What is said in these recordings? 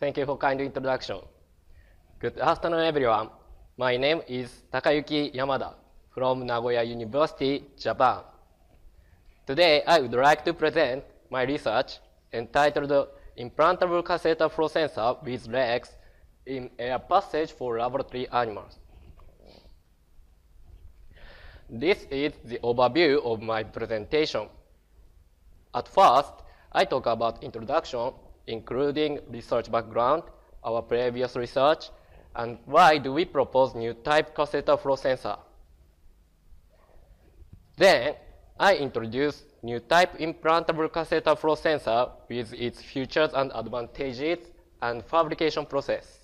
Thank you for kind introduction. Good afternoon, everyone. My name is Takayuki Yamada from Nagoya University, Japan. Today, I would like to present my research entitled Implantable Catheter Flow Sensor with Legs in Air Passage for Laboratory Animals. This is the overview of my presentation. At first, I talk about introduction, including research background, our previous research, and why do we propose new type catheter flow sensor. Then, I introduce new type implantable catheter flow sensor with its features and advantages and fabrication process.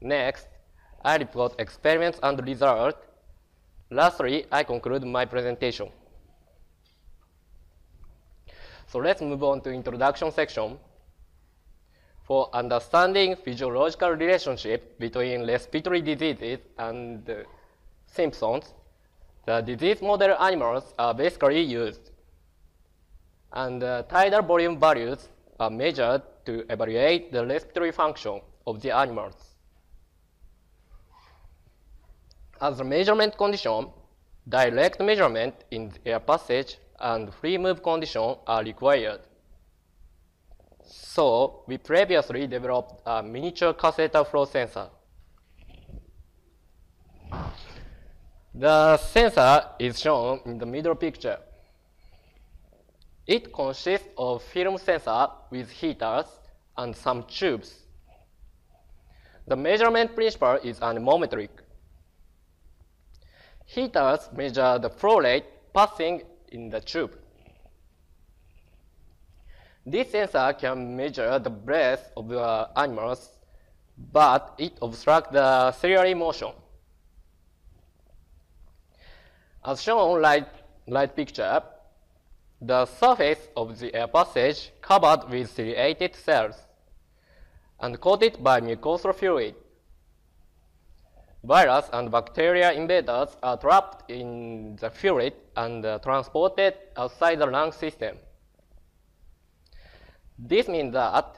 Next, I report experiments and results. Lastly, I conclude my presentation. So let's move on to introduction section. For understanding physiological relationship between respiratory diseases and uh, symptoms, the disease model animals are basically used. And uh, tidal volume values are measured to evaluate the respiratory function of the animals. As a measurement condition, direct measurement in air passage and free move condition are required. So, we previously developed a miniature catheter flow sensor. The sensor is shown in the middle picture. It consists of film sensor with heaters and some tubes. The measurement principle is anemometric. Heaters measure the flow rate passing in the tube. This sensor can measure the breath of the animals, but it obstructs the ciliary motion. As shown on right, right picture, the surface of the air passage covered with ciliated cells and coated by mucosal fluid. Virus and bacteria invaders are trapped in the fluid and uh, transported outside the lung system. This means that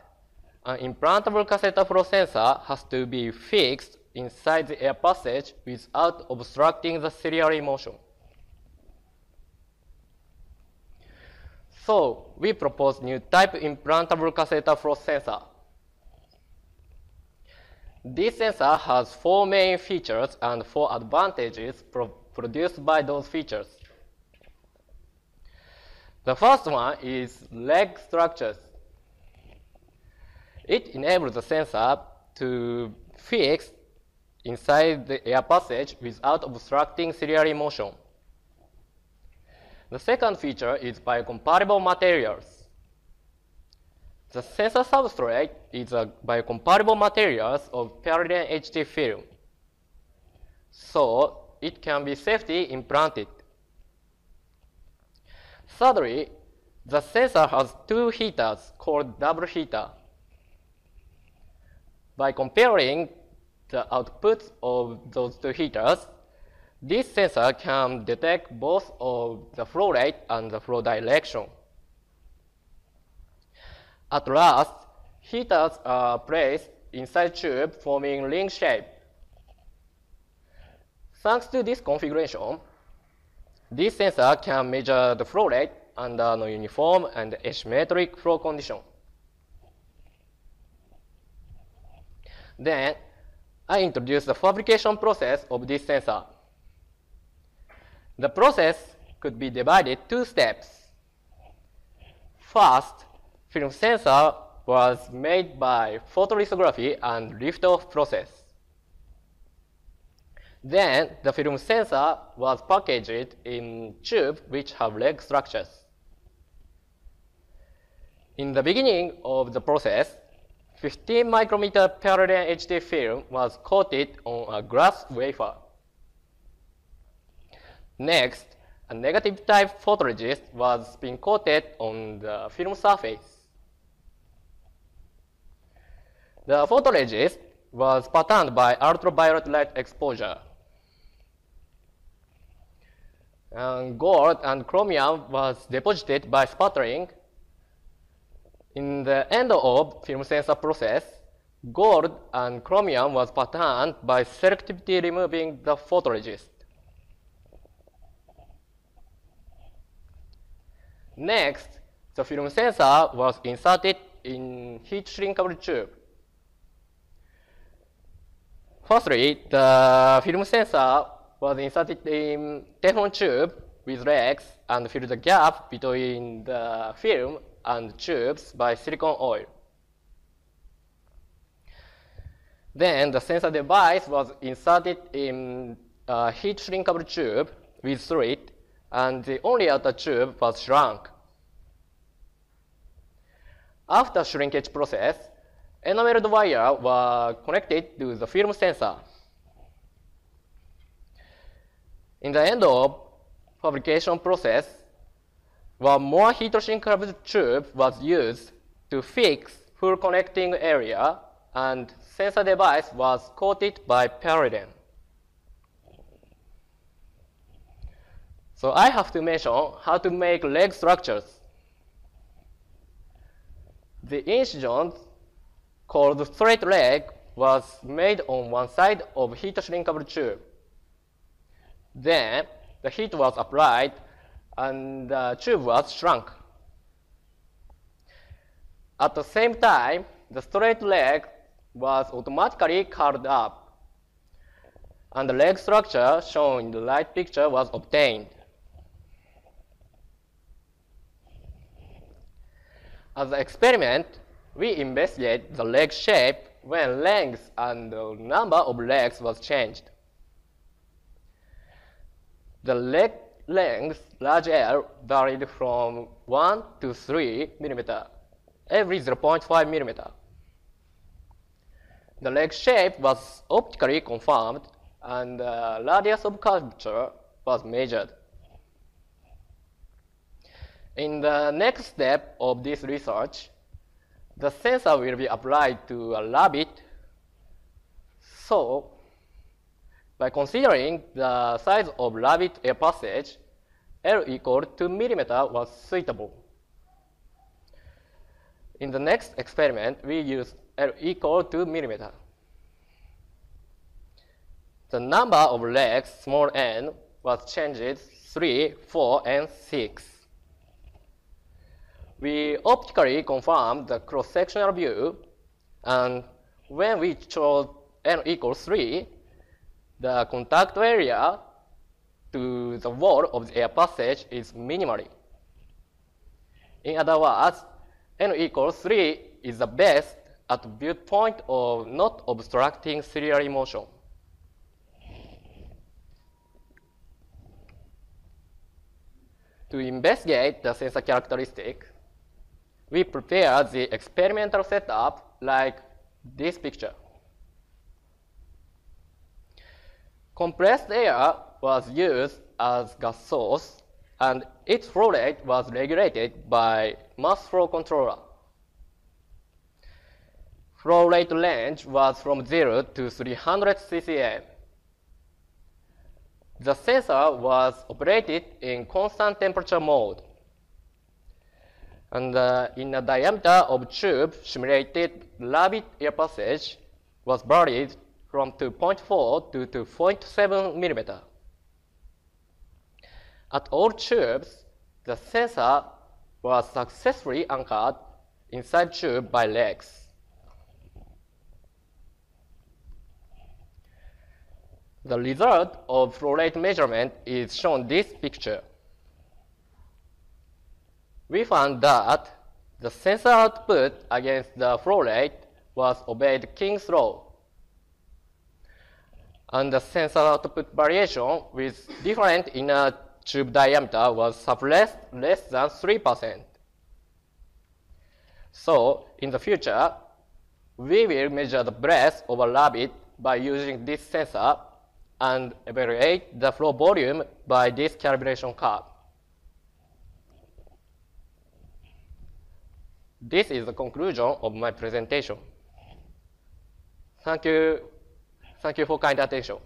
an implantable catheter flow sensor has to be fixed inside the air passage without obstructing the ciliary motion. So, we propose new type implantable catheter flow sensor. This sensor has four main features and four advantages pro produced by those features. The first one is leg structures. It enables the sensor to fix inside the air passage without obstructing ciliary motion. The second feature is biocompatible materials. The sensor substrate is a biocompatible materials of Parylene HT film. So it can be safely implanted. Thirdly, the sensor has two heaters called double heater. By comparing the outputs of those two heaters, this sensor can detect both of the flow rate and the flow direction. At last, heaters are placed inside tube forming ring shape. Thanks to this configuration, this sensor can measure the flow rate under non-uniform and asymmetric flow condition. Then, I introduce the fabrication process of this sensor. The process could be divided two steps. First, film sensor was made by photolithography and liftoff process. Then the film sensor was packaged in tube which have leg structures. In the beginning of the process, 15 micrometer Parylene HT film was coated on a glass wafer. Next, a negative type photoresist was being coated on the film surface. The photoresist was patterned by ultraviolet light exposure. And gold and chromium was deposited by sputtering In the end of film sensor process, gold and chromium was patterned by selectively removing the photoresist. Next, the film sensor was inserted in heat shrinkable tube. Firstly, the film sensor was inserted in Teflon tube with legs and filled the gap between the film and tubes by silicone oil. Then the sensor device was inserted in a heat shrinkable tube with slit and the only outer tube was shrunk. After shrinkage process, enameled wire were connected to the film sensor. In the end of fabrication process, one more heat shrinkable tube was used to fix full connecting area and sensor device was coated by Parylene. So I have to mention how to make leg structures. The incision called straight leg was made on one side of heat shrinkable tube. Then the heat was applied and the tube was shrunk. At the same time, the straight leg was automatically curled up, and the leg structure shown in the right picture was obtained. As an experiment, we investigate the leg shape when length and the number of legs was changed. The leg length, large L, varied from 1 to 3 millimeter, every 0.5 millimeter. The leg shape was optically confirmed and the radius of curvature was measured. In the next step of this research, the sensor will be applied to a rabbit. So, by considering the size of rabbit air passage, L equal to millimeter was suitable. In the next experiment, we use L equal to millimeter. The number of legs, small n, was changed 3, 4, and 6. We optically confirmed the cross-sectional view, and when we chose n equals 3, the contact area to the wall of the air passage is minimally. In other words, n equals 3 is the best at viewpoint of not obstructing ciliary motion. To investigate the sensor characteristic, we prepare the experimental setup like this picture. Compressed air was used as gas source and its flow rate was regulated by mass flow controller. Flow rate range was from 0 to 300 ccm. The sensor was operated in constant temperature mode. And uh, in the diameter of tube simulated rabbit air passage was varied from 2.4 to 2.7 millimeter. At all tubes, the sensor was successfully anchored inside tube by legs. The result of flow rate measurement is shown this picture. We found that the sensor output against the flow rate was obeyed King's law. And the sensor output variation with different inner tube diameter was suppressed less than 3%. So in the future, we will measure the breadth of a rabbit by using this sensor and evaluate the flow volume by this calibration curve. This is the conclusion of my presentation. Thank you. Thank you for kind attention.